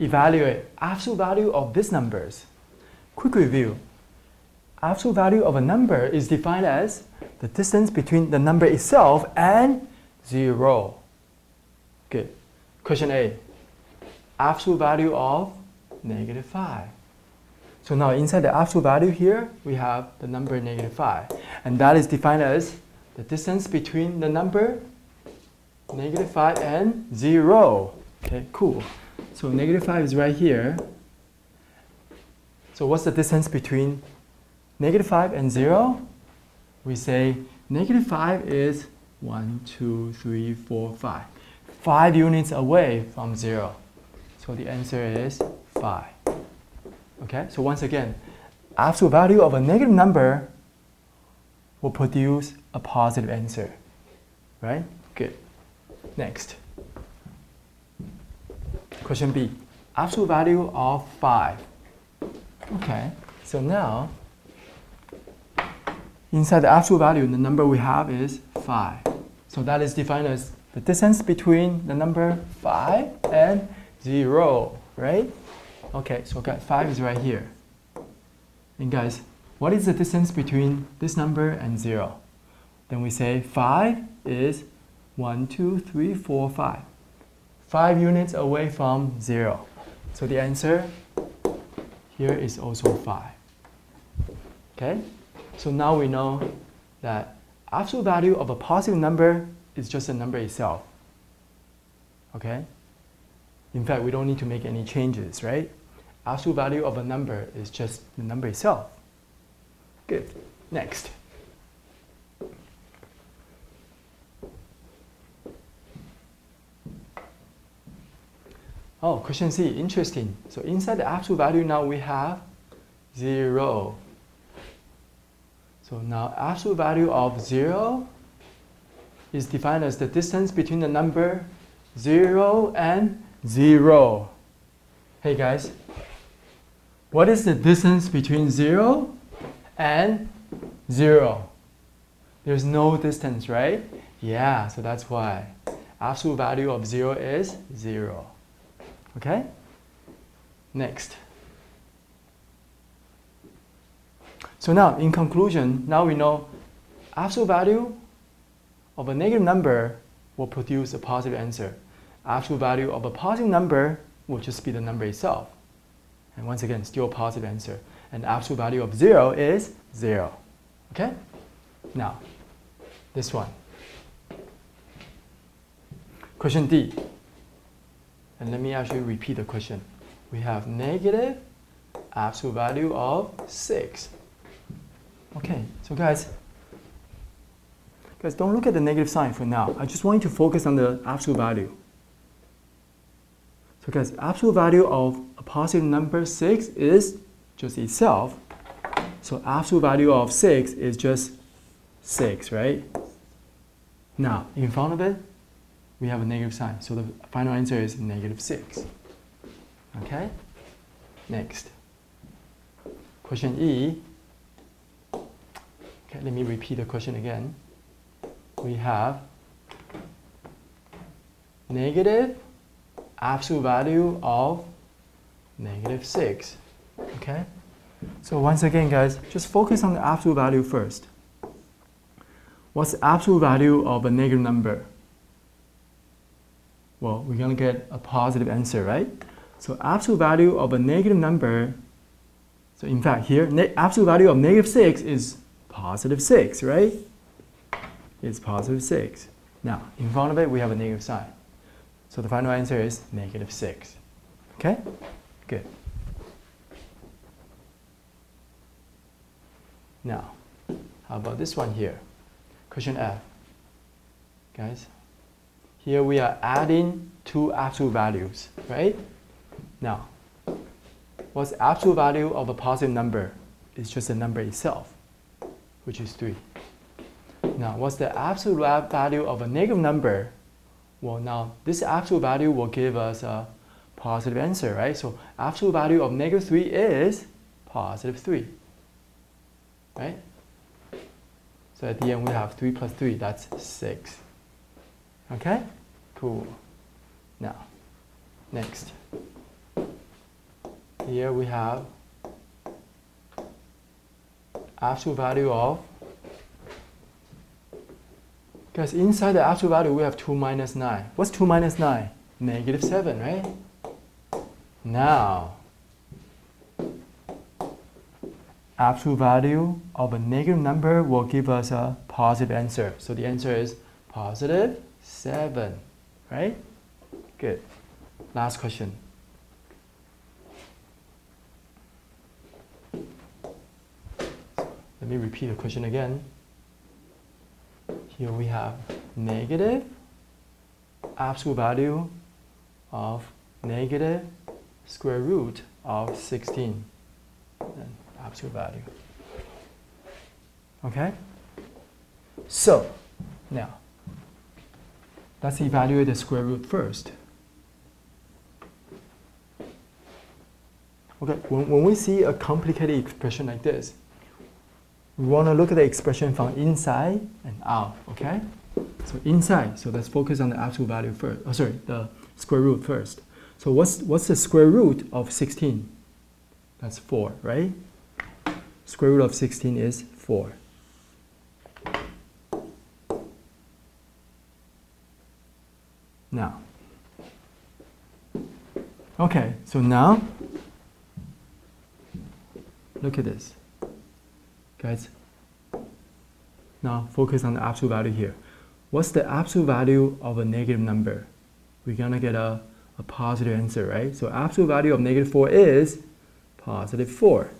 evaluate absolute value of these numbers. Quick review. Absolute value of a number is defined as the distance between the number itself and 0. Good. Question A. Absolute value of negative 5. So now inside the absolute value here, we have the number negative 5. And that is defined as the distance between the number negative 5 and 0. Okay, cool. So negative 5 is right here. So what's the distance between negative 5 and 0? We say negative 5 is 1, 2, 3, 4, 5. 5 units away from 0. So the answer is 5. Okay, so once again, absolute value of a negative number will produce a positive answer. Right? Good. Next. Question B. Absolute value of 5. Okay, so now inside the absolute value, the number we have is 5. So that is defined as the distance between the number 5 and 0, right? Okay, so guys, 5 is right here. And guys, what is the distance between this number and 0? Then we say 5 is 1, 2, 3, 4, 5. 5 units away from 0. So the answer here is also 5. Okay? So now we know that absolute value of a positive number is just a number itself. Okay? In fact, we don't need to make any changes, right? absolute value of a number is just the number itself. Good. Next. Oh, question C, interesting. So inside the absolute value now we have 0. So now absolute value of 0 is defined as the distance between the number 0 and 0. Hey guys, what is the distance between 0 and 0? There's no distance, right? Yeah, so that's why. Absolute value of 0 is 0. Okay? Next. So now, in conclusion, now we know absolute value of a negative number will produce a positive answer. Absolute value of a positive number will just be the number itself. And once again, still a positive answer. And absolute value of 0 is 0. Okay? Now, this one. Question D. And let me actually repeat the question. We have negative absolute value of 6. Okay, so guys, guys, don't look at the negative sign for now. I just want you to focus on the absolute value. So guys, absolute value of a positive number 6 is just itself. So absolute value of 6 is just 6, right? Now, in front of it, we have a negative sign. So the final answer is negative 6. Okay? Next. Question E. Okay, let me repeat the question again. We have negative absolute value of negative 6. Okay? So once again, guys, just focus on the absolute value first. What's the absolute value of a negative number? Well, we're going to get a positive answer, right? So absolute value of a negative number, so in fact here, absolute value of negative 6 is positive 6, right? It's positive 6. Now, in front of it, we have a negative sign. So the final answer is negative 6. Okay? Good. Now, how about this one here? Question F. Guys, here we are adding two absolute values, right? Now, what's the absolute value of a positive number? It's just the number itself, which is 3. Now, what's the absolute value of a negative number? Well, now this absolute value will give us a positive answer, right? So absolute value of negative 3 is positive 3, right? So at the end we have 3 plus 3, that's 6. Okay? Cool. Now, next. here we have absolute value of because inside the absolute value we have 2 minus 9. What's 2 minus 9? Negative 7, right? Now, absolute value of a negative number will give us a positive answer. So the answer is positive 7, right? Good. Last question. Let me repeat the question again. Here we have negative absolute value of negative square root of 16 and absolute value. Okay? So, now, let's evaluate the square root first. Okay, when, when we see a complicated expression like this, we want to look at the expression from inside and out, okay? So inside, so let's focus on the absolute value first. Oh, sorry, the square root first. So what's, what's the square root of 16? That's 4, right? Square root of 16 is 4. Now, okay, so now, look at this. Guys, now focus on the absolute value here. What's the absolute value of a negative number? We're gonna get a, a positive answer, right? So absolute value of negative 4 is positive 4.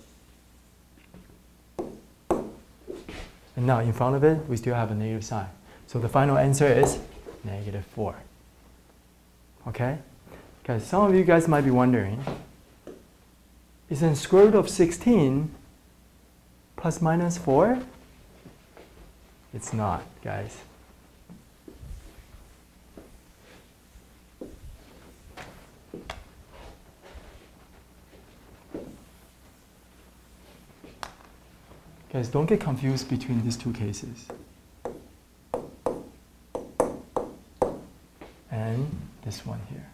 And now in front of it, we still have a negative sign. So the final answer is negative 4. Okay? Guys, some of you guys might be wondering, isn't square root of 16 plus minus 4? It's not, guys. Guys, don't get confused between these two cases. This one here.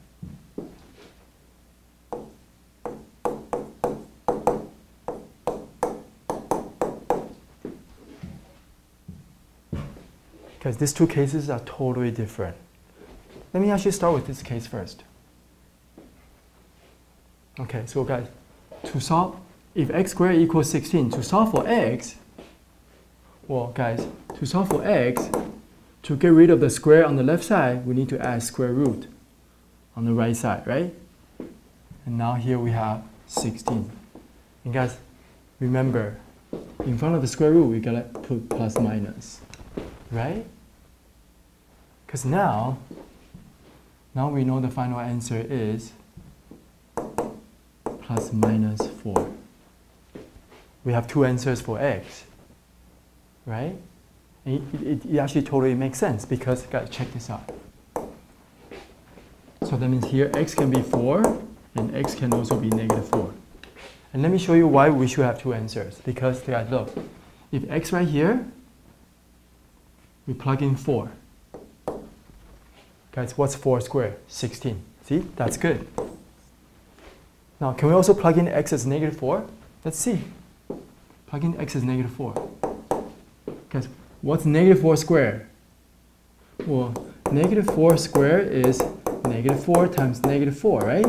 Because these two cases are totally different. Let me actually start with this case first. Okay, so guys, to solve, if x squared equals 16, to solve for x, well guys, to solve for x, to get rid of the square on the left side, we need to add square root on the right side, right? And now here we have 16. And guys, remember, in front of the square root, we gotta put plus minus, right? Because now, now we know the final answer is plus minus 4. We have two answers for x, right? It, it, it, actually totally makes sense because, guys, check this out. So that means here x can be 4 and x can also be negative 4. And let me show you why we should have two answers. Because, guys, look, if x right here, we plug in 4. Guys, what's 4 squared? 16. See, that's good. Now, can we also plug in x as negative 4? Let's see. Plug in x as negative 4. Guys, what's negative 4 squared? Well, negative 4 squared is negative 4 times negative 4, right?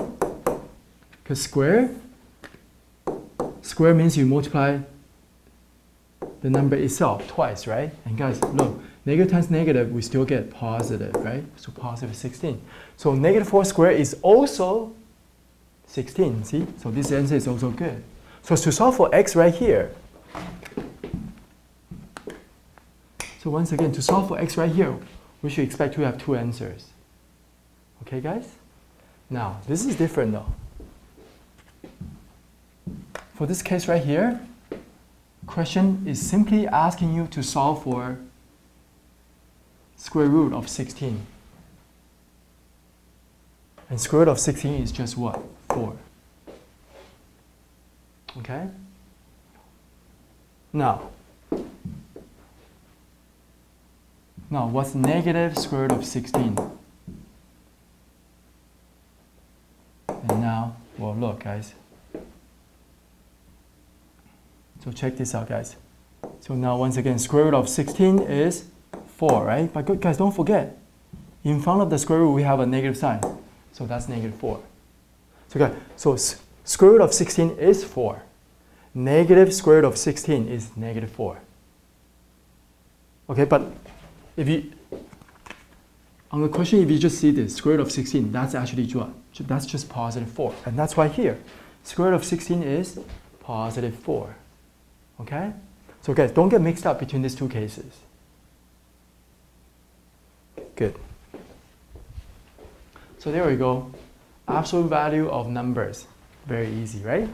Because square, square means you multiply the number itself twice, right? And guys, look, Negative times negative, we still get positive, right? So positive 16. So negative 4 squared is also 16, see? So this answer is also good. So to solve for x right here, so once again, to solve for x right here, we should expect to have two answers. Okay, guys? Now, this is different though. For this case right here, question is simply asking you to solve for square root of 16. And square root of 16 is just what? 4. Okay? Now, now what's negative square root of 16? Look guys, So check this out, guys. So now once again, square root of 16 is 4, right? But good guys, don't forget, in front of the square root we have a negative sign. So that's negative 4. So guys, so square root of 16 is 4. Negative square root of 16 is negative 4. Okay, but if you, on the question, if you just see this, square root of 16, that's actually what? That's just positive 4. And that's why here, square root of 16 is positive 4. Okay? So guys, don't get mixed up between these two cases. Good. So there we go. Absolute value of numbers. Very easy, right?